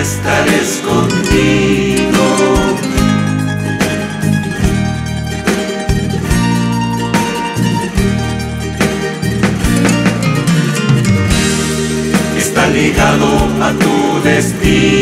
estar escondido. Está ligado a tu destino.